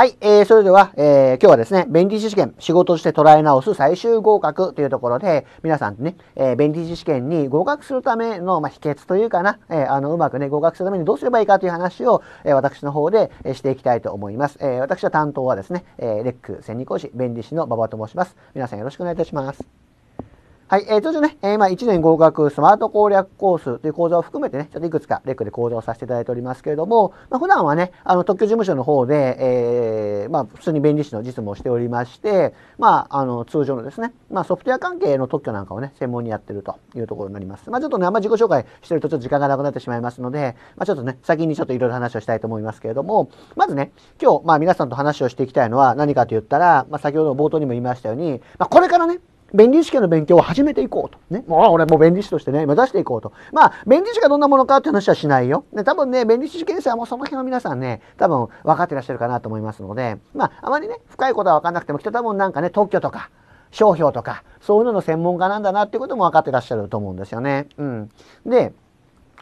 はい、えー、それでは、えー、今日はですね、弁理士試験、仕事として捉え直す最終合格というところで、皆さんね、えー、弁理士試験に合格するための、まあ、秘訣というかな、えー、あの、うまくね、合格するためにどうすればいいかという話を、えー、私の方で、えー、していきたいと思います。えー、私は担当はですね、えー、レック千日講師、弁理士の馬場と申します。皆さんよろしくお願いいたします。はい、えー、通常ね、えー、ま1年合格スマート攻略コースという講座を含めてね、ちょっといくつかレックで講座をさせていただいておりますけれども、まあ、普段はね、あの特許事務所の方で、えー、まあ普通に弁理士の実務をしておりまして、まああの通常のですね、まあソフトウェア関係の特許なんかをね、専門にやってるというところになります。まあちょっとね、あんま自己紹介してるとちょっと時間がなくなってしまいますので、まあちょっとね、先にちょっといろいろ話をしたいと思いますけれども、まずね、今日、まあ皆さんと話をしていきたいのは何かと言ったら、まあ先ほど冒頭にも言いましたように、まあこれからね、弁理士試験の勉強を始めていこうと。ね。もう俺もう弁理士としてね、目指していこうと。まあ、弁理士がどんなものかって話はしないよ。ね、多分ね、弁理士試験生はもうその辺の皆さんね、多分分かってらっしゃるかなと思いますので、まあ、あまりね、深いことは分かんなくても、きっと多分なんかね、特許とか、商標とか、そういうのの専門家なんだなっていうことも分かってらっしゃると思うんですよね。うん。で、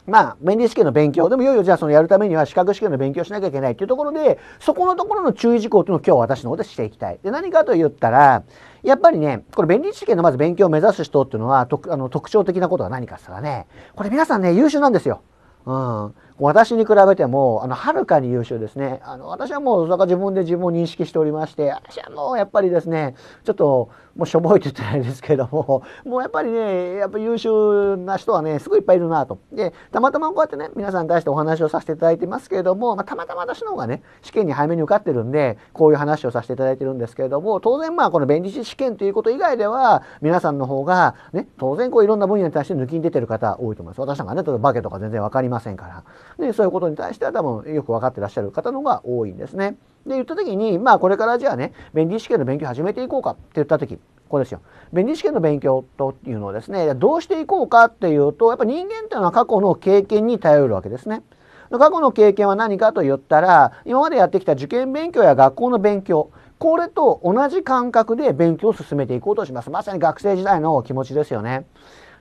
まあ、弁理試験の勉強でもいよいよじゃあそのやるためには資格試験の勉強しなきゃいけないっていうところで、そこのところの注意事項というのを今日私の方でしていきたい。で、何かと言ったら、やっぱりね、これ弁理士試験のまず勉強を目指す人っていうのは、とあの特徴的なことは何かって言ったらね、これ皆さんね、優秀なんですよ。うん。私に比べても、あの、はるかに優秀ですね。あの、私はもう、それから自分で自分を認識しておりまして、私はもう、やっぱりですね、ちょっと、もうしょぼいって言ってないですけども、もうやっぱりね、やっぱ優秀な人はね、すごいいっぱいいるなと。で、たまたまこうやってね、皆さんに対してお話をさせていただいてますけれども、まあ、たまたま私の方がね、試験に早めに受かってるんで、こういう話をさせていただいてるんですけれども、当然まあ、この弁理士試験ということ以外では、皆さんの方が、ね、当然こういろんな分野に対して抜きに出てる方多いと思います。私なんかね、例えば化けとか全然わかりませんから。で、そういうことに対しては多分よく分かってらっしゃる方の方が多いんですね。で、言った時に、まあこれからじゃあね、弁理試験の勉強始めていこうかって言った時、ここですよ。弁理試験の勉強というのをですね、どうしていこうかっていうと、やっぱ人間っていうのは過去の経験に頼るわけですね。過去の経験は何かと言ったら、今までやってきた受験勉強や学校の勉強、これと同じ感覚で勉強を進めていこうとします。まさに学生時代の気持ちですよね。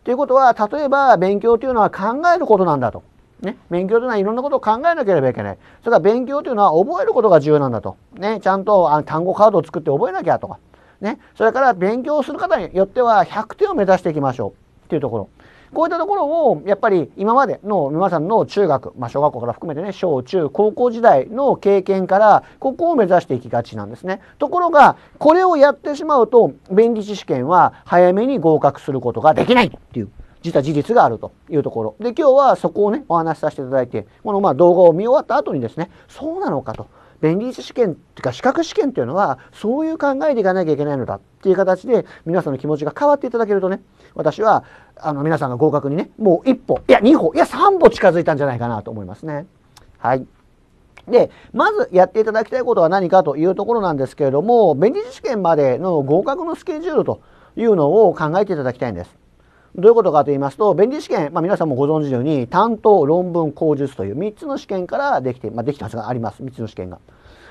ということは、例えば勉強というのは考えることなんだと。ね、勉強というのはいろんなことを考えなければいけない。それから勉強というのは覚えることが重要なんだと。ね、ちゃんとあ単語カードを作って覚えなきゃとか。ね、それから勉強する方によっては100点を目指していきましょうっていうところ。こういったところをやっぱり今までの皆さんの中学、まあ、小学校から含めてね小中高校時代の経験からここを目指していきがちなんですね。ところがこれをやってしまうと弁理士試験は早めに合格することができないっていう実は事実があるというところで今日はそこをねお話しさせていただいてこのまあ動画を見終わった後にですねそうなのかと弁理士試験っていうか資格試験っていうのはそういう考えでいかなきゃいけないのだっていう形で皆さんの気持ちが変わっていただけるとね私はあの皆さんが合格にねもう一歩いや二歩いや三歩近づいたんじゃないかなと思いますね。はい。で、まずやっていただきたいことは何かというところなんですけれども、弁理士試験までの合格のスケジュールというのを考えていただきたいんです。どういうことかと言いますと、弁理試験、まあ、皆さんもご存知のように、担当、論文、口述という3つの試験からできて、まあ、できたはずがあります。3つの試験が。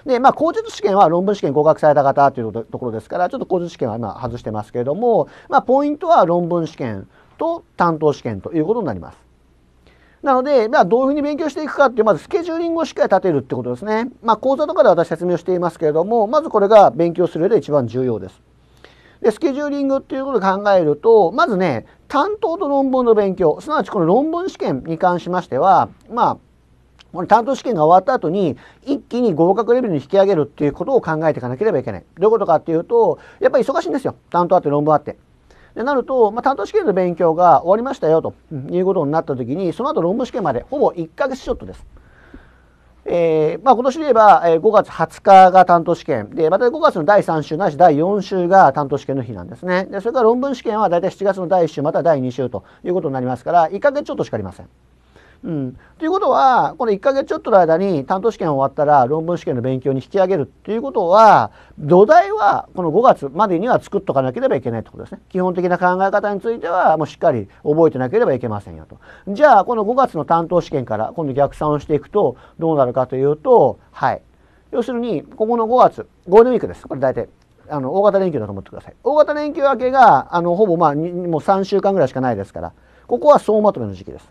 で、まあ、口述試験は論文試験合格された方というところですから、ちょっと口述試験は今外してますけれども、まあ、ポイントは論文試験と担当試験ということになります。なので、まあ、どういうふうに勉強していくかっていう、まずスケジューリングをしっかり立てるってことですね。まあ、講座とかで私説明をしていますけれども、まずこれが勉強する上で一番重要です。で、スケジューリングっていうことを考えると、まずね、担当と論文の勉強、すなわちこの論文試験に関しましては、まあ、この担当試験が終わった後に一気に合格レベルに引き上げるっていうことを考えていかなければいけない。どういうことかっていうと、やっぱり忙しいんですよ。担当あって論文あって。でなると、まあ、担当試験の勉強が終わりましたよということになった時に、その後論文試験までほぼ1ヶ月ちょっとです。えー、まあ、今年で言えば、えー、5月20日が担当試験でまた5月の第3週ないし第4週が担当試験の日なんですねでそれから論文試験は大体7月の第1週または第2週ということになりますから1か月ちょっとしかありません。うん、ということはこの1ヶ月ちょっとの間に担当試験終わったら論文試験の勉強に引き上げるっていうことは土台はこの5月までには作っとかなければいけないってことですね。基本的な考え方についてはもうしっかり覚えてなければいけませんよと。じゃあこの5月の担当試験から今度逆算をしていくとどうなるかというとはい。要するにここの5月ゴールデンウィークですこれ大体あの大型連休だと思ってください大型連休明けがあのほぼまあもう3週間ぐらいしかないですからここは総まとめの時期です。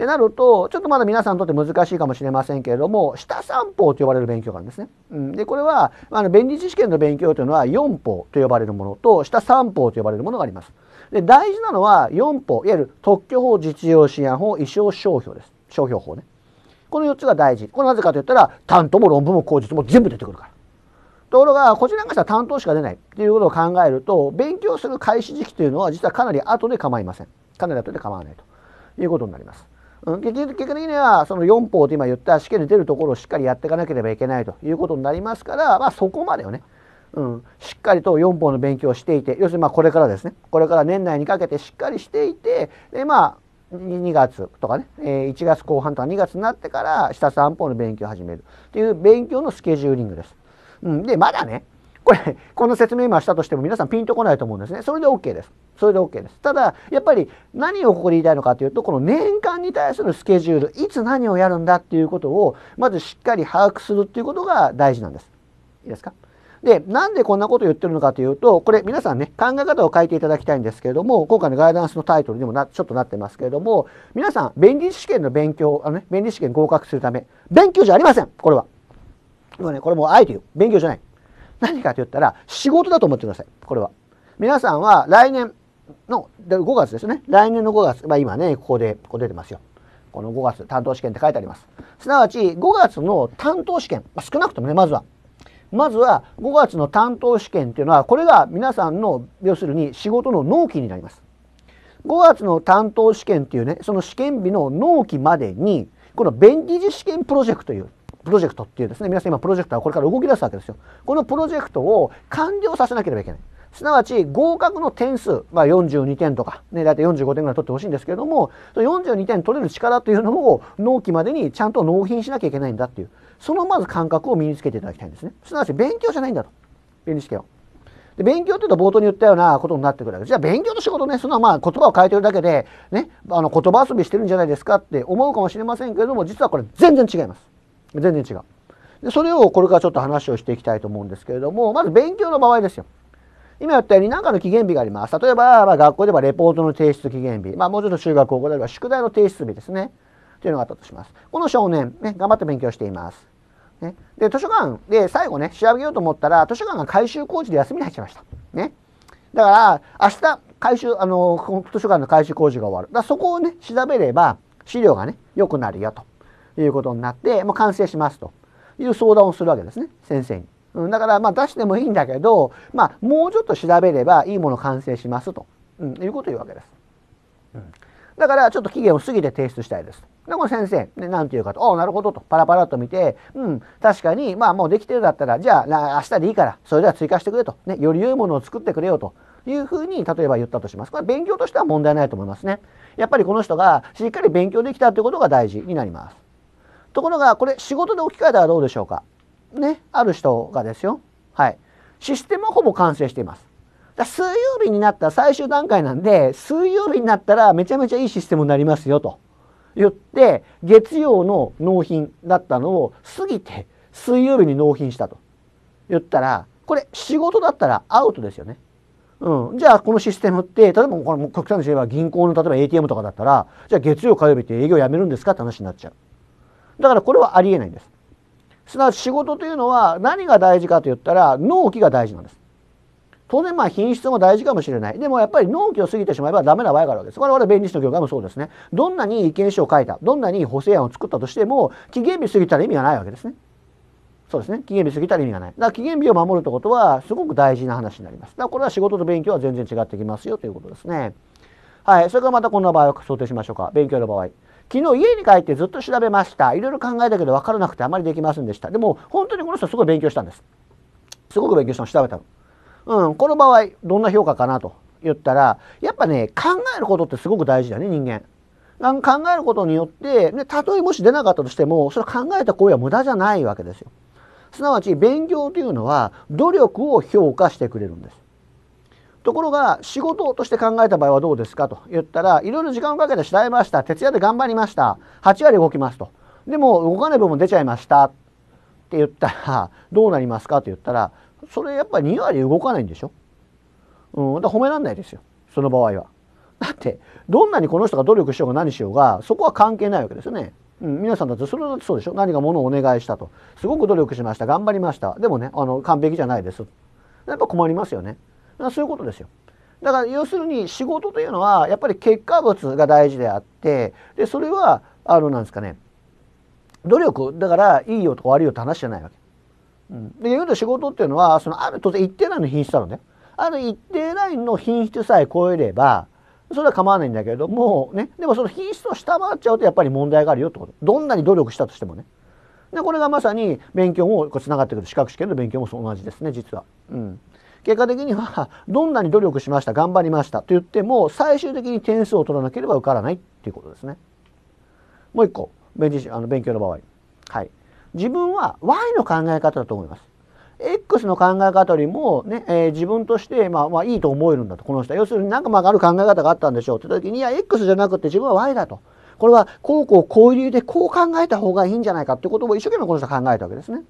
ってなるとちょっとまだ皆さんにとって難しいかもしれませんけれども下三法と呼ばれる勉強があるんですね。うん、でこれはあの弁理士試験の勉強というのは4法と呼ばれるものと下三法と呼ばれるものがあります。で大事なのは4法いわゆる特許法実用試案法意匠商標です。商標法ね。この4つが大事。これなぜかといったら担当も論文も口述も全部出てくるから。ところがこちらに関しては担当しか出ないっていうことを考えると勉強する開始時期というのは実はかなり後で構いません。かなり後で構わないということになります。結果的にはその4法と今言った試験に出るところをしっかりやっていかなければいけないということになりますから、まあ、そこまでをね、うん、しっかりと4法の勉強をしていて要するにまあこれからですね。これから年内にかけてしっかりしていてでまあ2月とかね、1月後半とか2月になってから下3法の勉強を始めるという勉強のスケジューリングです。うん、でまだねこれこの説明今したとしても皆さんピンとこないと思うんですね。それで OK です。それで OK です。ただやっぱり何をここで言いたいのかというとこの年間に対するスケジュールいつ何をやるんだっていうことをまずしっかり把握するっていうことが大事なんです。いいですか？でなんでこんなことを言ってるのかというとこれ皆さんね考え方を変えていただきたいんですけれども今回のガイダンスのタイトルにもなちょっとなってますけれども皆さん弁理士試験の勉強あの、ね、弁理士試験合格するため勉強じゃありませんこれは。今ねこれもうあえて言う。勉強じゃない。何かと言ったら仕事だと思ってください。これは。皆さんは来年の5月ですね。来年の5月、まあ、今ねここでここ出てますよ。この5月担当試験って書いてあります。すなわち5月の担当試験、まあ、少なくともねまずは。まずは5月の担当試験っていうのはこれが皆さんの要するに仕事の納期になります。5月の担当試験っていうねその試験日の納期までにこの便利時試験プロジェクトというプロジェクトっていうですね皆さん今プロジェクトはこれから動き出すわけですよこのプロジェクトを完了させなければいけないすなわち合格の点数、まあ、42点とか、ね、大体45点ぐらい取ってほしいんですけれども42点取れる力というのを納期までにちゃんと納品しなきゃいけないんだっていうそのまず感覚を身につけていただきたいんですねすなわち勉強じゃないんだと便利試験を。で勉強っていうと冒頭に言ったようなことになってくるわけです。じゃあ勉強と仕事ね、そんなまあ言葉を変えてるだけで、ね、あの言葉遊びしてるんじゃないですかって思うかもしれませんけれども、実はこれ全然違います。全然違う。でそれをこれからちょっと話をしていきたいと思うんですけれどもまず勉強の場合ですよ。今言ったように何かの期限日があります。例えば、まあ、学校ではレポートの提出期限日、まあ、もうちょっと中学高校では宿題の提出日ですね。というのがあったとします。この少年、ね、頑張って勉強しています。ね、で図書館で最後ね調べようと思ったら図書館が改修工事で休みに入っちゃいました。ね、だから明日改修あの図書館の改修工事が終わるだそこをね調べれば資料がね良くなるよということになってもう完成しますという相談をするわけですね先生に。うん、だからまあ出してもいいんだけど、まあ、もうちょっと調べればいいもの完成しますと、うん、いうことを言うわけです。うん、だからちょっと期限を過ぎて提出したいです。でこの先生、ね、なんて言うかと、おなるほどと、パラパラと見て、うん、確かに、まあもうできてるだったら、じゃあ明日でいいから、それでは追加してくれと、ね、より良いものを作ってくれよというふうに、例えば言ったとします。これ勉強としては問題ないと思いますね。やっぱりこの人がしっかり勉強できたということが大事になります。ところがこれ仕事で置き換えたらどうでしょうか？ねある人がですよ。はい。システムはほぼ完成しています。水曜日になった最終段階なんで水曜日になったらめちゃめちゃいいシステムになりますよと。言って月曜の納品だったのを過ぎて水曜日に納品したと。言ったらこれ仕事だったらアウトですよね。うん、じゃあこのシステムって例えばこれ極端にすれば銀行の例えば ATM とかだったらじゃあ月曜火曜日って営業やめるんですかって話になっちゃう。だからこれはありえないんです。すなわち仕事というのは何が大事かと言ったら納期が大事なんです。当然まあ品質も大事かもしれない。でもやっぱり納期を過ぎてしまえばダメな場合があるわけです。我々弁理士の業界もそうですね。どんなに意見書を書いた、どんなに補正案を作ったとしても期限日過ぎたら意味がないわけですね。そうですね。期限日過ぎたら意味がない。だから期限日を守るってことはすごく大事な話になります。だからこれは仕事と勉強は全然違ってきますよということですね。はい。それからまたこんな場合を想定しましょうか。勉強の場合。昨日家に帰ってずっと調べました。いろいろ考えたけど分からなくてあまりできませんでした。でも本当にこの人すごい勉強したんです。すごく勉強したの調べたの。うんこの場合どんな評価かなと言ったらやっぱね考えることってすごく大事だね人間。考えることによって、ね、たとえもし出なかったとしてもそれ考えた行為は無駄じゃないわけですよ。すなわち勉強というのは努力を評価してくれるんです。ところが仕事として考えた場合はどうですかと言ったらいろいろ時間をかけて調べました。徹夜で頑張りました。8割動きますと。でも動かない部分出ちゃいましたって言ったらどうなりますかと言ったらそれやっぱり2割動かないんでしょ、うん、だ褒めらんないですよ。その場合は。だってどんなにこの人が努力しようが何しようがそこは関係ないわけですよね。うん、皆さんだってそれだってそうでしょ。何かものをお願いしたと。すごく努力しました。頑張りました。でもねあの完璧じゃないです。やっぱ困りますよね。そういうことですよ。だから要するに仕事というのはやっぱり結果物が大事であってでそれはあのなんですかね努力だからいいよとか悪いよって話じゃないわけ。うん、で言うと仕事っていうのはそのある当然一定ラインの品質なのね。ある一定ラインの品質さえ超えればそれは構わないんだけれどもね。でもその品質を下回っちゃうとやっぱり問題があるよってこと。どんなに努力したとしてもね。でこれがまさに勉強もつながってくる。資格試験の勉強も同じですね実は。うん。結果的にはどんなに努力しました頑張りましたと言っても最終的に点数を取らなければ受からないっていうことですね。もう一個勉あの勉強の場合、はい、自分は Y の考え方だと思います。X の考え方よりもね、えー、自分として、まあ、まあいいと思えるんだとこの人は要するに何かまあある考え方があったんでしょうって時にいや X じゃなくて自分は Y だとこれはこうこうこういう理由でこう考えた方がいいんじゃないかってことを一生懸命この人は考えたわけですね。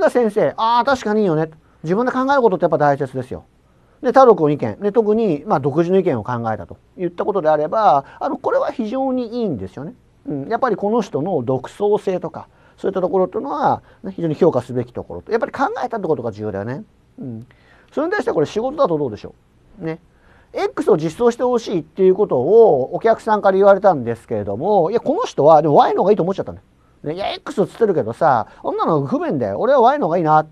だ先生ああ確かにいいよね自分で考えることってやっぱ大切ですよ。で他力の意見で特にまあ独自の意見を考えたといったことであればあのこれは非常にいいんですよね。うん、やっぱりこの人の独創性とかそういったところというのは、ね、非常に評価すべきところとやっぱり考えたってことが重要だよね。うん、それに対してこれ仕事だとどうでしょう？ね。X を実装してほしいっていうことをお客さんから言われたんですけれどもいやこの人はでも Y の方がいいと思っちゃったね。いや X をつってるけどさ女の不便だよ俺は Y の方がいいな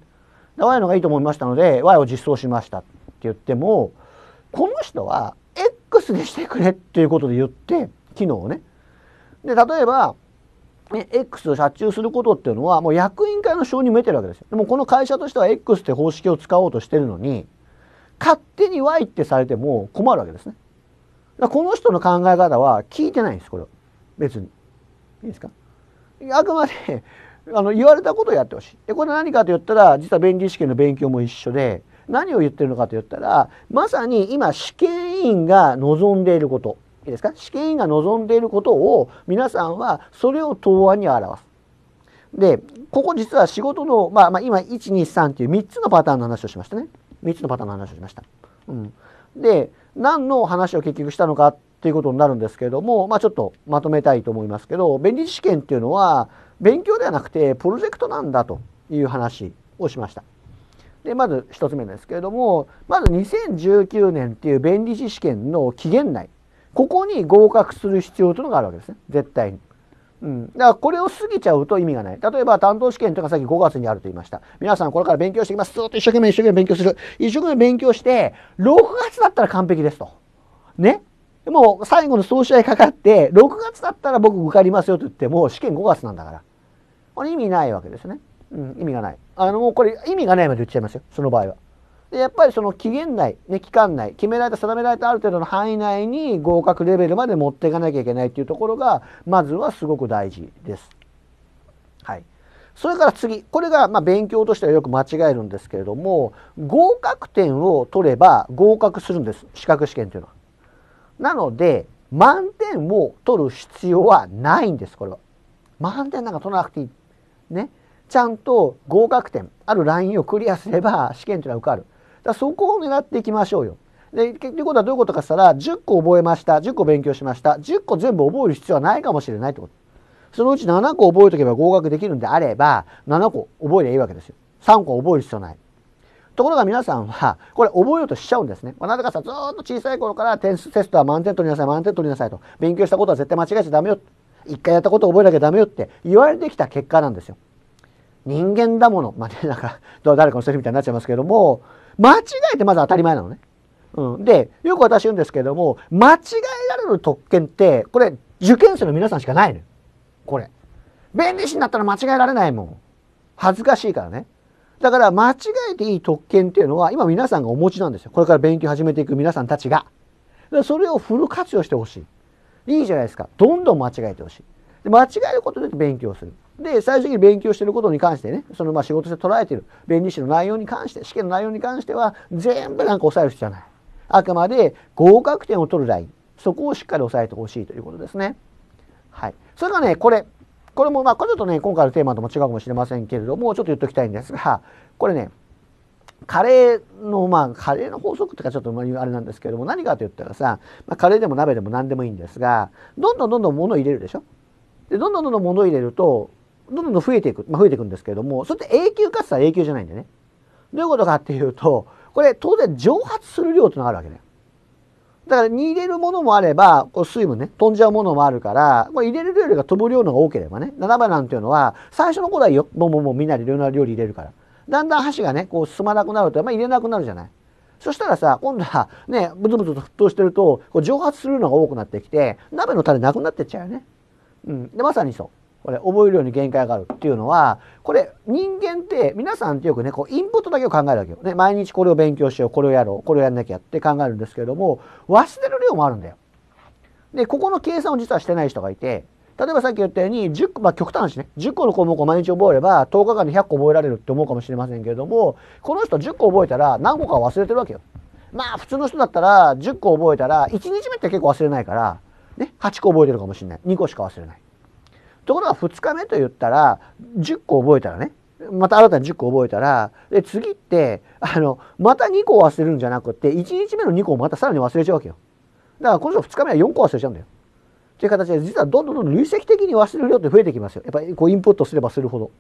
Y の方がいいと思いましたので Y を実装しましたって言ってもこの人は X にしてくれっていうことで言って機能をねで例えば X を発注することっていうのはもう役員会の承認も得てるわけですよ。でもこの会社としては X って方式を使おうとしてるのに勝手に Y ってされても困るわけですね。だこの人の考え方は聞いてないんですこれ別に。いいですか？あくまであの言われたことをやってほしい。でこれ何かと言ったら実は弁理試験の勉強も一緒で何を言ってるのかと言ったらまさに今試験員が望んでいることいいですか？試験員が望んでいることを皆さんはそれを答案に表す。でここ実は仕事の、まあ、まあ今123っていう3つのパターンの話をしましたね。3つのパターンの話をしました。うん、で何の話を結局したのかっていうことになるんですけれども、まあ、ちょっとまとめたいと思いますけど便利試験っていうのは勉強ではなくてプロジェクトなんだという話をしました。でまず1つ目ですけれどもまず2019年っていう弁理士試験の期限内ここに合格する必要というのがあるわけですね絶対に。うん、だからこれを過ぎちゃうと意味がない。例えば担当試験とかさっき5月にあると言いました。皆さんこれから勉強していきます。ずっと一生懸命一生懸命勉強する。一生懸命勉強して、6月だったら完璧ですと。ね。もう最後の総試合かかって、6月だったら僕受かりますよと言っても、試験5月なんだから。これ意味ないわけですね。うん、意味がない。あの、もうこれ意味がないまで言っちゃいますよ。その場合は。でやっぱりその期限内、ね、期間内決められた定められたある程度の範囲内に合格レベルまで持っていかなきゃいけないっていうところがまずはすごく大事です。はい、それから次これがま勉強としてはよく間違えるんですけれども合格点を取れば合格するんです資格試験というのは。なので満点を取る必要はないんですこれは。満点なんか取らなくていい。ね。ちゃんと合格点あるラインをクリアすれば 試験というのは受かる。だそこを狙っていきましょうよ。で結局はどういうことかしたら10個覚えました10個勉強しました10個全部覚える必要はないかもしれないってことそのうち7個覚えとけば合格できるんであれば7個覚えりゃいいわけですよ3個覚える必要ないところが皆さんはこれ覚えようとしちゃうんですね。なぜかさずっと小さい頃からテストは満点取りなさい満点取りなさいと勉強したことは絶対間違えちゃダメよ一回やったことを覚えなきゃダメよって言われてきた結果なんですよ。人間だもの まあ、ね、なんか誰かのセリフみたいになっちゃいますけども間違えてまず当たり前なのね。うん、でよく私言うんですけども間違えられる特権ってこれ受験生の皆さんしかないのよ。これ。弁理士になったら間違えられないもん。恥ずかしいからね。だから間違えていい特権っていうのは今皆さんがお持ちなんですよ。これから勉強始めていく皆さんたちが。それをフル活用してほしい。いいじゃないですか。どんどん間違えてほしい。で間違えることで勉強する。で最終的に勉強してることに関してねそのまあ仕事で捉えてる弁理士の内容に関して試験の内容に関しては全部なんか抑える必要はないあくまで合格点を取るラインそこをしっかり押さえてほしいということですねはいそれからねこれこれもまあこれちょっとね今回のテーマとも違うかもしれませんけれどもちょっと言っておきたいんですがこれねカレーのまあカレーの法則ってかちょっとあれなんですけども何かと言ったらさ、まあ、カレーでも鍋でも何でもいいんですがどんどんどんどん物を入れるでしょ？でどんどんどんどん物を入れるとどんどん増えていく、まあ、増えていくんですけれどもそれって永久かつたら永久じゃないんでね。どういうことかっていうとこれ当然蒸発する量ってのがあるわけだよ。だから煮入れるものもあればこう水分ね飛んじゃうものもあるからこれ入れる量よりが飛ぶ量のが多ければね。7番なんていうのは最初の頃はよもうもうもうみんなでいろんな料理入れるから。だんだん箸がねこう進まなくなると、まあ、入れなくなるじゃないそしたらさ今度はねブツブツと沸騰してるとこう蒸発するのが多くなってきて鍋のタレなくなってっちゃうよね。うん、でまさにそうこれ覚えるように限界があるっていうのはこれ人間って皆さんってよくねこうインプットだけを考えるわけよ、ね、毎日これを勉強しようこれをやろうこれをやんなきゃって考えるんですけれども忘れる量もあるんだよ。でここの計算を実はしてない人がいて例えばさっき言ったように10個、まあ、極端しね10個の項目を毎日覚えれば10日間で100個覚えられるって思うかもしれませんけれどもこの人10個覚えたら何個か忘れてるわけよ。まあ普通の人だったら10個覚えたら1日目って結構忘れないから、ね、8個覚えてるかもしれない2個しか忘れない。ところが2日目と言ったら10個覚えたらねまた新たに10個覚えたらで次ってあのまた2個忘れるんじゃなくて1日目の2個をまたさらに忘れちゃうわけよ。だからこの人2日目は4個忘れちゃうんだよ。という形で実はどんどんどんどん累積的に忘れる量って増えてきますよ。やっぱりこうインプットすればするほど。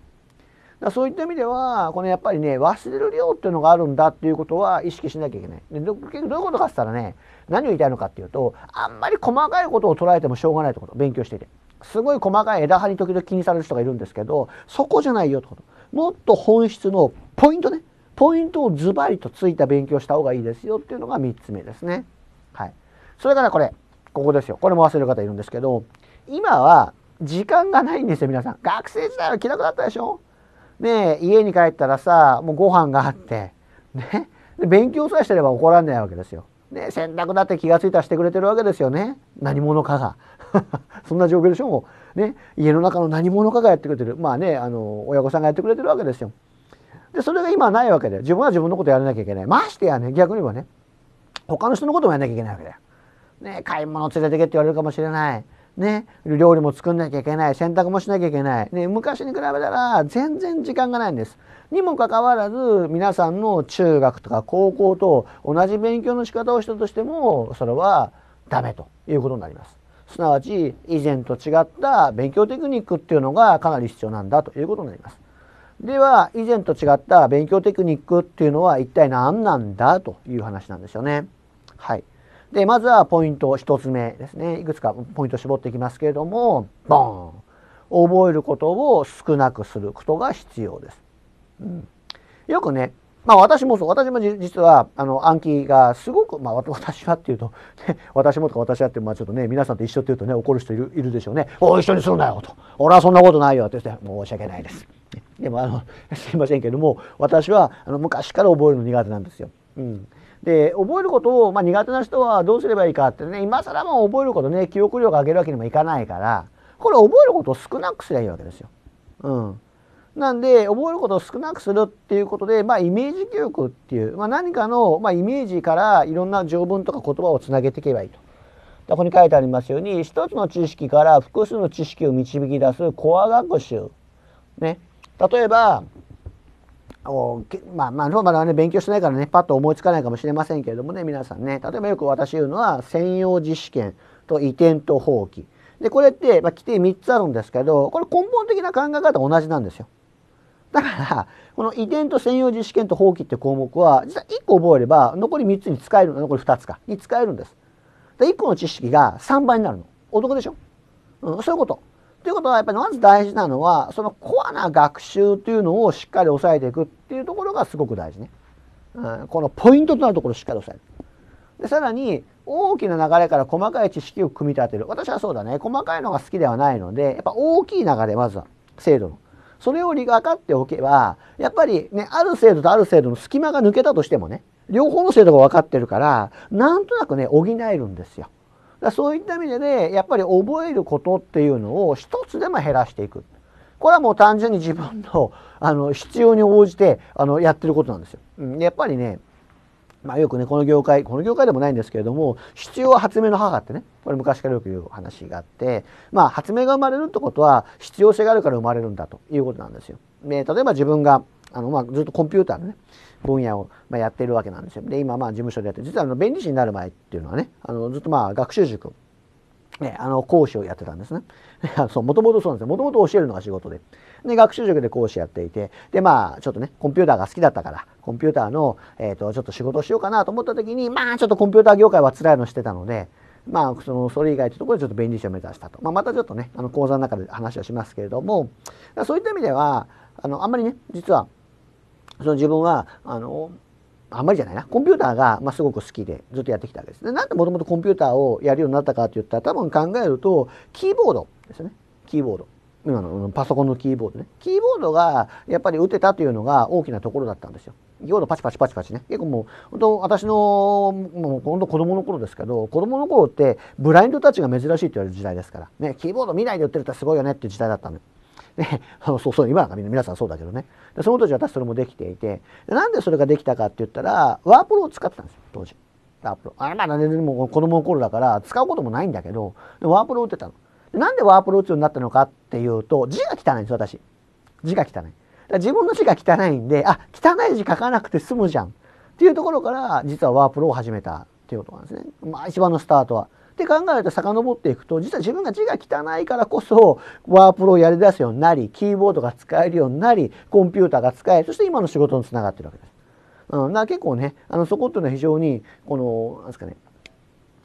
だそういった意味ではこのやっぱりね忘れる量っていうのがあるんだっていうことは意識しなきゃいけない。でど結局どういうことかって言ったらね何を言いたいのかっていうとあんまり細かいことを捉えてもしょうがないってこと勉強していて。すごい細かい枝葉に時々気にされる人がいるんですけどそこじゃないよってこと。もっと本質のポイントねポイントをズバリとついた勉強した方がいいですよっていうのが3つ目ですね。はい。それからこれここですよこれも忘れる方いるんですけど今は時間がないんですよ皆さん学生時代は気楽だったでしょ？ね家に帰ったらさもうご飯があってねで勉強さえしてれば怒らんないわけですよ。ね洗濯だって気が付いたらしてくれてるわけですよね何者かが。そんな状況でしょもうね家の中の何者かがやってくれてるまあねあの親御さんがやってくれてるわけですよ。でそれが今ないわけで自分は自分のことやらなきゃいけないましてやね逆に言えばね他の人のこともやらなきゃいけないわけだよ。ね、買い物連れてけって言われるかもしれない。ね、料理も作んなきゃいけない洗濯もしなきゃいけない、ね、昔に比べたら全然時間がないんです。にもかかわらず皆さんの中学とか高校と同じ勉強の仕方をしたとしてもそれはダメということになります。すなわち以前と違った勉強テクニックっていうのがかなり必要なんだということになります。では以前と違った勉強テクニックっていうのは一体何なんだという話なんですよね。はい。でまずはポイント1つ目ですね。いくつかポイント絞っていきますけれどもボーン。覚えることを少なくすることが必要です。うん、よくねまあ私もそう。私も実はあの暗記がすごくまあ 私はっていうと、ね、私もとか私はってまあちょっとね皆さんと一緒っていうとね怒る人いるいるでしょうね「お一緒にするなよ」と「俺はそんなことないよ」って言って申し訳ないです。でもあの すいませんけども私はあの昔から覚えるの苦手なんですよ。うん。で覚えることを、まあ、苦手な人はどうすればいいかってね今更も覚えることね記憶量が上げるわけにもいかないからこれ覚えることを少なくすればいいわけですよ。うん、なんで覚えることを少なくするっていうことで、まあ、イメージ教育っていう、まあ、何かの、まあ、イメージからいろんな条文とか言葉をつなげていけばいいと。ここに書いてありますように一つの知識から複数の知識を導き出すコア学習。ね、例えばまあまあまだね勉強してないからねパッと思いつかないかもしれませんけれどもね皆さんね。例えばよく私言うのは専用実試験と移転と放棄。でこれって、まあ、規定3つあるんですけどこれ根本的な考え方同じなんですよ。だからこの移転と専用実試験と放棄って項目は実は1個覚えれば残り3つに使える残り2つかに使えるんです。で1個の知識が3倍になるの。お得でしょ、うん、そういうこと。ということはやっぱりまず大事なのはそのコアな学習というのをしっかり押さえていくっていうところがすごく大事ね。うん、このポイントとなるところをしっかり押さえる。でさらに大きな流れから細かい知識を組み立てる私はそうだね細かいのが好きではないのでやっぱ大きい流れまずは制度のそれを分かっておけばやっぱりねある制度とある制度の隙間が抜けたとしてもね両方の制度が分かってるからなんとなくね補えるんですよ。だそういった意味でねやっぱり覚えることっていうのを一つでも減らしていくこれはもう単純に自分のあの必要に応じてあのやってることなんですよ。うん、やっぱりねまあ、よくねこの業界この業界でもないんですけれども必要は発明の母ってねこれ昔からよく言う話があってまあ発明が生まれるってことは必要性があるから生まれるんだということなんですよ。で例えば自分があの、まあ、ずっとコンピューターのね、分野を、まあ、やってるわけなんですよ。で、今、まあ、事務所でやって、実はあの弁理士になる前っていうのはね、あのずっとまあ、学習塾、ね、あの講師をやってたんですね。もともとそうなんですよ。もともと教えるのが仕事で。で、学習塾で講師やっていて、で、まあ、ちょっとね、コンピューターが好きだったから、コンピューターの、えっ、ー、と、ちょっと仕事をしようかなと思った時に、まあ、ちょっとコンピューター業界は辛いのしてたので、まあ、その、それ以外というところでちょっと弁理士を目指したと。まあ、またちょっとね、あの、講座の中で話をしますけれども、そういった意味では、あの、あんまりね、実は、その自分は、あの、あんまりじゃないな。コンピューターが、まあ、すごく好きでずっとやってきたわけです。で、なんでもともとコンピューターをやるようになったかって言ったら、多分考えると、キーボードですよね。キーボード。今のパソコンのキーボードね。キーボードがやっぱり打てたというのが大きなところだったんですよ。キーボードパチパチパチパチね。結構もう、本当私の、もう本当子供の頃ですけど、子供の頃ってブラインドタッチが珍しいって言われる時代ですから。ね、キーボード見ないで売ってるってすごいよねっていう時代だったんね、そうそう今なんか皆さんそうだけどね。でその当時私それもできていてなんでそれができたかって言ったらワープロを使ってたんですよ当時。ワープロ。あまあでも子供の頃だから使うこともないんだけどワープロ打ってたの。なんでワープロ打つようになったのかっていうと字が汚いんです私。字が汚い。自分の字が汚いんであ汚い字書かなくて済むじゃん。っていうところから実はワープロを始めたっていうことなんですね。まあ一番のスタートは。って考えると遡っていくと実は自分が字が汚いからこそワープロをやり出すようになりキーボードが使えるようになりコンピューターが使えそして今の仕事につながってるわけです。うん、だ結構ねあのそこっていうのは非常にこのなんですかね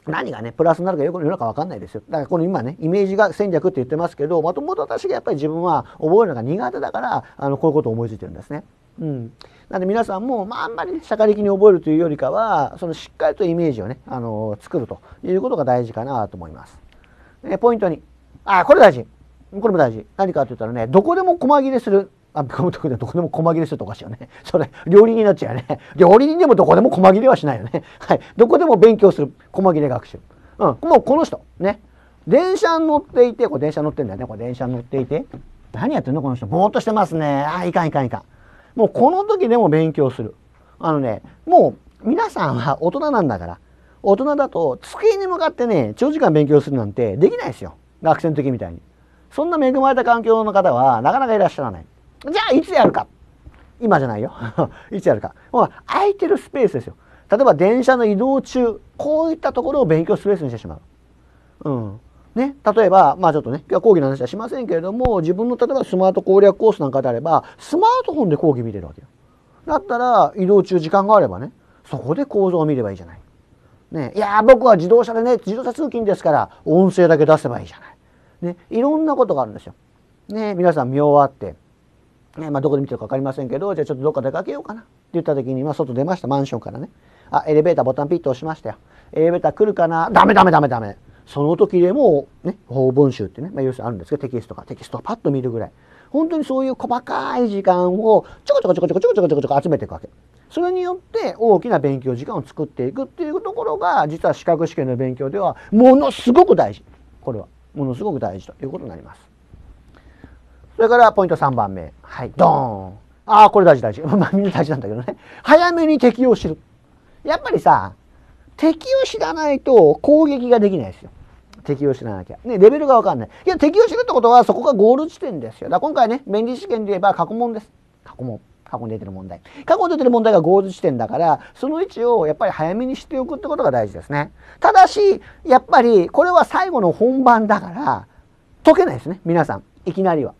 何がねプラスになるかよく世の中分かんないですよだからこの今ねイメージが戦略って言ってますけどもともと私がやっぱり自分は覚えるのが苦手だからあのこういうことを思いついてるんですね。うん、なので皆さんも、まあ、あんまり、ね、しゃかりきに覚えるというよりかはそのしっかりとイメージをねあの作るということが大事かなと思います。えポイントにあこれ大事これも大事何かと言ったらねどこでも細切れするあ、この時でどこでも細切れするとおかしいよね。それ、料理人になっちゃうよね。料理人でもどこでも細切れはしないよね。はい。どこでも勉強する。細切れ学習。うん。もうこの人。ね。電車に乗っていて、これ電車乗ってんだよね。これ電車に乗っていて。何やってんのこの人。ぼーっとしてますね。あ、いかんいかんいかん。もうこの時でも勉強する。あのね、もう皆さんは大人なんだから、大人だと机に向かってね、長時間勉強するなんてできないですよ。学生の時みたいに。そんな恵まれた環境の方はなかなかいらっしゃらない。じゃあいつやるか。今じゃないよ。いつやるか。もう空いてるスペースですよ。例えば電車の移動中、こういったところを勉強スペースにしてしまう。うん。ね、例えば、まあちょっとね、今日は講義の話はしませんけれども、自分の例えばスマート攻略コースなんかであれば、スマートフォンで講義見れるわけよ。だったら、移動中時間があればね、そこで講座を見ればいいじゃない。ね、いや僕は自動車でね、自動車通勤ですから、音声だけ出せばいいじゃない。ね、いろんなことがあるんですよ。ね、皆さん見終わって、ね、まあどこで見てるか分かりませんけど、じゃあちょっとどっか出かけようかなって言った時に、まあ外出ました、マンションからね。あ、エレベーターボタンピッと押しましたよ。エレベーター来るかなダメダメダメダメ。その時でも、ね、法文集ってね、まあ、要するにあるんですけど、テキストか、テキストをパッと見るぐらい。本当にそういう細かい時間をちょこちょこちょこちょこちょこちょこちょこちょこ集めていくわけ。それによって大きな勉強時間を作っていくっていうところが、実は資格試験の勉強ではものすごく大事。これは。ものすごく大事ということになります。それからポイント3番目。はい、ドーン。ああ、これ大事大事。まあみんな大事なんだけどね。早めに適用する。やっぱりさ、敵を知らないと攻撃ができないですよ。適用知らなきゃ。ね、レベルがわかんない。いや、適用知るってことはそこがゴール地点ですよ。だ今回ね、便利試験で言えば過去問です。過去問。過去に出てる問題。過去に出てる問題がゴール地点だから、その位置をやっぱり早めに知っておくってことが大事ですね。ただし、やっぱりこれは最後の本番だから、解けないですね。皆さん。いきなりは。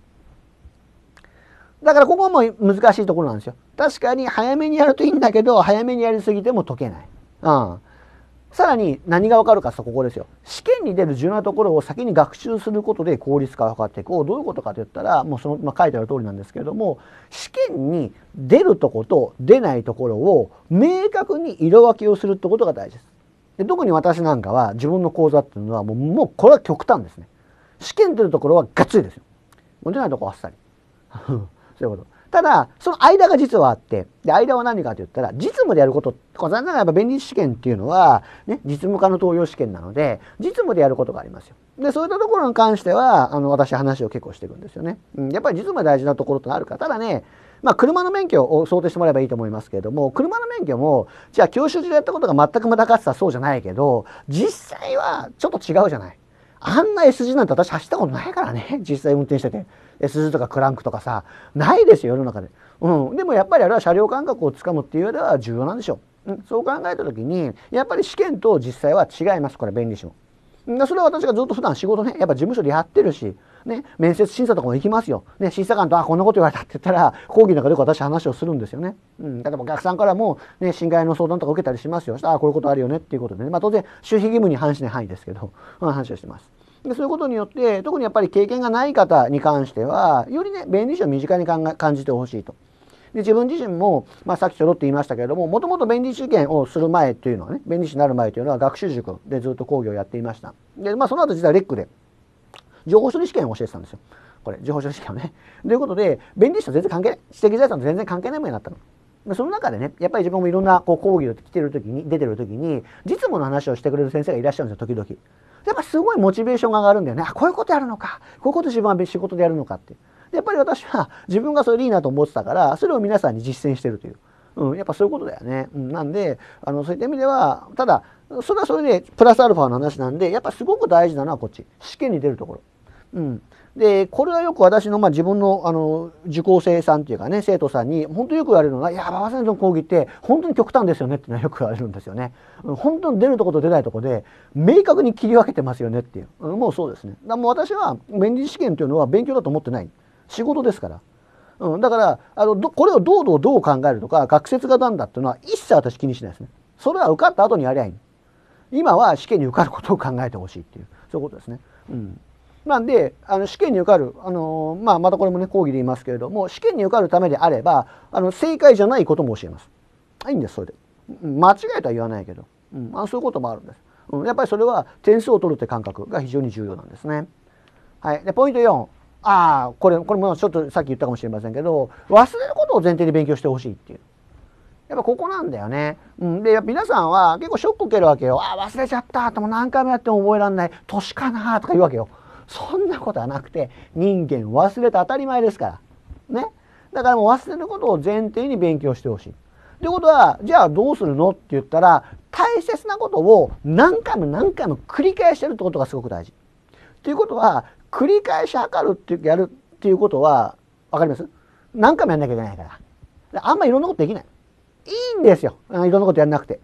だからここも難しいところなんですよ。確かに早めにやるといいんだけど、早めにやりすぎても解けない。うん。さらに何がわかるかとここですよ。試験に出る重要なところを先に学習することで効率化が図っていく。どういうことかといったら、もうその、まあ、書いてある通りなんですけれども、試験に出るとこと出ないところを明確に色分けをするってことが大事です。で特に私なんかは自分の講座っていうのはもうもうこれは極端ですね。試験出るところはがっつりですよ。出ないところはあっさり。そういうこと。ただ、その間が実はあって、で、間は何かと言ったら、実務でやること、残念ながらやっぱ便利試験っていうのは、ね、実務家の登用試験なので、実務でやることがありますよ。で、そういったところに関しては、あの、私話を結構してるんですよね。うん、やっぱり実務大事なところとあるから、ただね、まあ、車の免許を想定してもらえばいいと思いますけれども、車の免許も、じゃあ教習所でやったことが全く無駄かってたらそうじゃないけど、実際はちょっと違うじゃない。あんな S 字なんて私走ったことないからね、実際運転してて。S 字とかクランクとかさ、ないですよ、世の中で。うん、でもやっぱりあれは車両感覚をつかむっていうよりは重要なんでしょう、うん、そう考えた時にやっぱり試験と実際は違います。これ便利しも。それは私がずっと普段仕事ねやっぱ事務所でやってるし、ね、面接審査とかも行きますよ、ね、審査官と「あこんなこと言われた」って言ったら講義の中でよく私話をするんですよね、うん、例えばお客さんからも、ね、侵害の相談とか受けたりしますよ。あこういうことあるよねっていうことでね、まあ、当然守秘義務に反しない範囲ですけど、まあ、話をしてます。でそういうことによって特にやっぱり経験がない方に関してはよりね弁理士を身近に感じてほしいと。で自分自身も、まあ、さっきちょろっと言いましたけれどももともと弁理士試験をする前というのはね弁理士になる前というのは学習塾でずっと講義をやっていました。で、まあ、その後実はレックで情報処理試験を教えてたんですよ。これ情報処理試験をね。ということで弁理士と全然関係ない知的財産と全然関係ないものになったの。その中でねやっぱり自分もいろんなこう講義を来てる時に出てる時に実務の話をしてくれる先生がいらっしゃるんですよ時々。やっぱすごいモチベーションが上がるんだよね。あこういうことやるのか。こういうこと自分は仕事でやるのかって。やっぱり私は自分がそれでいいなと思ってたからそれを皆さんに実践してるという、うん、やっぱそういうことだよね、うん、なんであのそういった意味ではただそれはそれでプラスアルファの話なんでやっぱすごく大事なのはこっち。試験に出るところ。うんでこれはよく私の、まあ、自分のあの受講生さんっていうかね生徒さんに本当によく言われるのが「いや馬場先生の講義って本当に極端ですよね」っていうのはよく言われるんですよね。本当に出るとこと出ないとこで明確に切り分けてますよねっていう、うんもうそうですね。だもう私は弁理試験というのは勉強だと思ってない仕事ですから。うん、だからあのこれをどうどうどう考えるとか学説がなんだっていうのは一切私気にしないですね。それは受かった後にやりゃいい。今は試験に受かることを考えてほしいっていうそういうことですね。うんなんであの試験に受かる、あのまあ、またこれもね講義で言いますけれども試験に受かるためであればあの正解じゃないことも教えます。いいんですそれで。間違えとは言わないけど、うん、あそういうこともあるんです、うん。やっぱりそれは点数を取るって感覚が非常に重要なんですね。はい、でポイント4ああこれこれもちょっとさっき言ったかもしれませんけど忘れることを前提に勉強してほしいっていう。やっぱここなんだよね。うん、で皆さんは結構ショック受けるわけよ。ああ忘れちゃったとも何回もやっても覚えられない年かなとか言うわけよ。そんなことはなくて人間忘れて当たり前ですから。ね。だからもう忘れることを前提に勉強してほしい。ということはじゃあどうするのって言ったら大切なことを何回も何回も繰り返してるってことがすごく大事。ということは繰り返し測るってやるっていうことは分かります？何回もやんなきゃいけないから。あんまりいろんなことできない。いいんですよ。いろんなことやんなくて。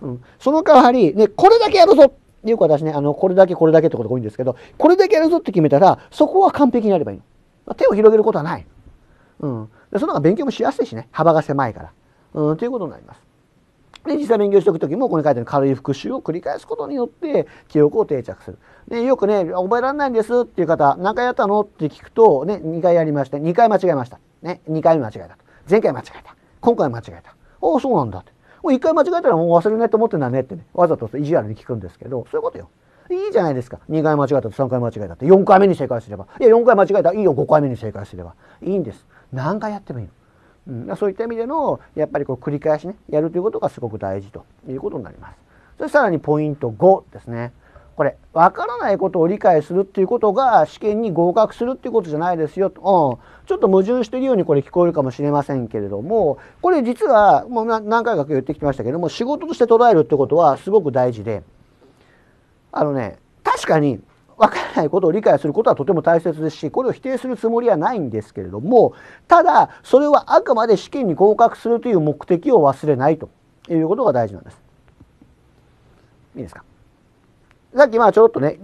うん、その代わり、ね、これだけやるぞよく私ね、あの、これだけこれだけってことが多いんですけど、これだけやるぞって決めたら、そこは完璧にやればいいの。手を広げることはない。うん。でその方が勉強もしやすいしね、幅が狭いから。うん、ということになります。で、実際勉強しておくときも、ここに書いてある軽い復習を繰り返すことによって、記憶を定着する。で、よくね、覚えられないんですっていう方、何回やったの？って聞くと、ね、2回やりました。2回間違えました。ね、2回間違えた。前回間違えた。今回間違えた。ああ、そうなんだって。もう一回間違えたらもう忘れないと思ってんだねってね、わざと意地悪に聞くんですけど、そういうことよ。いいじゃないですか。2回間違えたと3回間違えたって、4回目に正解すれば。いや、4回間違えたいいよ、5回目に正解すれば。いいんです。何回やってもいいの。うん、そういった意味での、やっぱりこう繰り返しね、やるということがすごく大事ということになります。そしてさらにポイント5ですね。これ、わからないことを理解するっていうことが試験に合格するっていうことじゃないですよと。うんちょっと矛盾してるようにこれ聞こえるかもしれませんけれども、これ実はもう何回か言ってきましたけども、仕事として捉えるってことはすごく大事で、あのね、確かに分からないことを理解することはとても大切ですし、これを否定するつもりはないんですけれども、ただ、それはあくまで試験に合格するという目的を忘れないということが大事なんです。いいですか？さっきまあちょろっとね、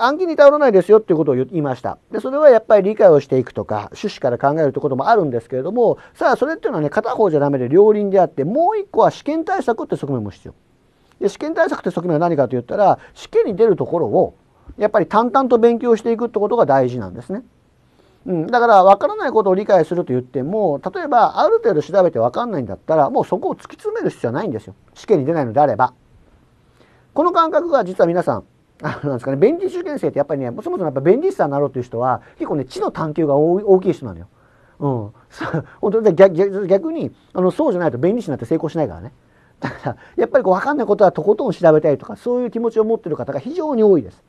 暗記に頼らないですよっていうことを言いました。で、それはやっぱり理解をしていくとか、趣旨から考えるということもあるんですけれども、さあそれっていうのはね、片方じゃダメで両輪であって、もう一個は試験対策って側面も必要。で、試験対策って側面は何かと言ったら、試験に出るところを、やっぱり淡々と勉強していくってことが大事なんですね。うん、だから分からないことを理解すると言っても例えばある程度調べて分かんないんだったらもうそこを突き詰める必要はないんですよ試験に出ないのであれば。この感覚が実は皆さんあなんですかね、弁理士受験生ってやっぱりね、そもそもやっぱ弁理士さになろうっていう人は、結構ね、知の探求が大きい人なのよ。うん。本当に逆逆にあの、そうじゃないと弁理士になって成功しないからね。だから、やっぱりこう分かんないことはとことん調べたいとか、そういう気持ちを持ってる方が非常に多いです。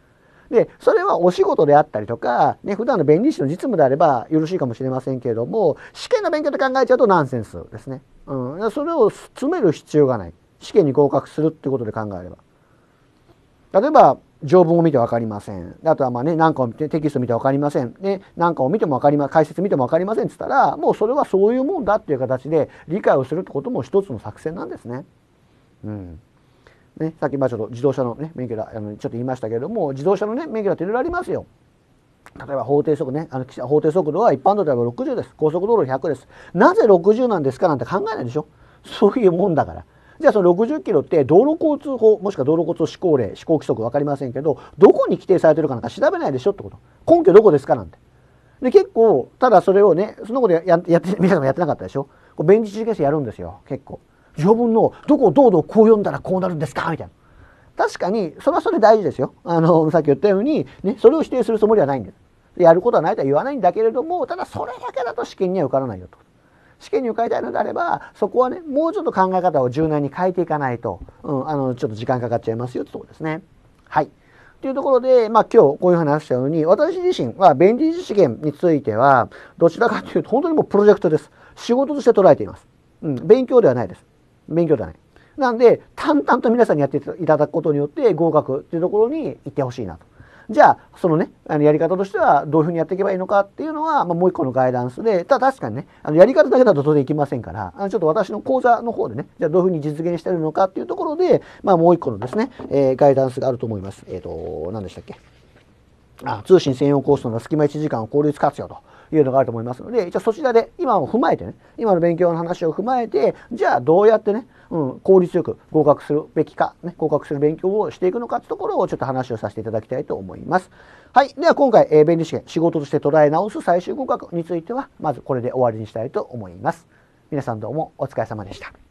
で、それはお仕事であったりとか、ね、普段の弁理士の実務であればよろしいかもしれませんけれども、試験の勉強で考えちゃうとナンセンスですね。うん。それを詰める必要がない。試験に合格するっていうことで考えれば。例えば、条文を見て分かりません。あとはまあね、何かを見て、テキスト見て分かりません。ね、何かを見ても分かりま、解説見ても分かりませんって言ったら、もうそれはそういうもんだっていう形で理解をするってことも一つの作戦なんですね。うん。ね、さっきまあちょっと自動車のね、免許だ、あの、ちょっと言いましたけれども、自動車のね、免許だっていろいろありますよ。例えば法定速度ね、あの法定速度は一般道では60です。高速道路100です。なぜ60なんですかなんて考えないでしょそういうもんだから。じゃあその60キロって道路交通法もしくは道路交通施行令施行規則分かりませんけどどこに規定されてるかなんか調べないでしょってこと。根拠どこですかなんて。で結構ただそれをねそのことややって皆さんもやってなかったでしょ？こう便利知識やるんですよ結構。条文のどこをどうどうこう読んだらこうなるんですか？みたいな。確かにそれはそれ大事ですよ。あのさっき言ったように、ね、それを否定するつもりはないんです。やることはないとは言わないんだけれどもただそれだけだと試験には受からないよと。試験に受かりたいのであればそこはねもうちょっと考え方を柔軟に変えていかないと、うん、あのちょっと時間かかっちゃいますよってとこですね。はい。というところで、まあ、今日こういう話したように私自身は便利試験についてはどちらかというと本当にもうプロジェクトです。仕事として捉えています、うん、勉強ではないです。勉強ではない。なんで淡々と皆さんにやっていただくことによって合格っていうところに行ってほしいなと。じゃあそのねあのやり方としてはどういうふうにやっていけばいいのかっていうのは、まあ、もう一個のガイダンスでただ確かにねあのやり方だけだと当然いきませんからあのちょっと私の講座の方でねじゃあどういうふうに実現してるのかっていうところで、まあ、もう一個のですね、えー、ガイダンスがあると思います。えっ、ー、と何でしたっけ？あ通信専用コースの隙間1時間を効率活用というのがあると思いますので、じゃあそちらで今を踏まえてね、今の勉強の話を踏まえて、じゃあどうやってね、うん、効率よく合格するべきか、ね、合格する勉強をしていくのかってところをちょっと話をさせていただきたいと思います。はい。では今回、えー、便利試験、仕事として捉え直す最終合格については、まずこれで終わりにしたいと思います。皆さんどうもお疲れ様でした。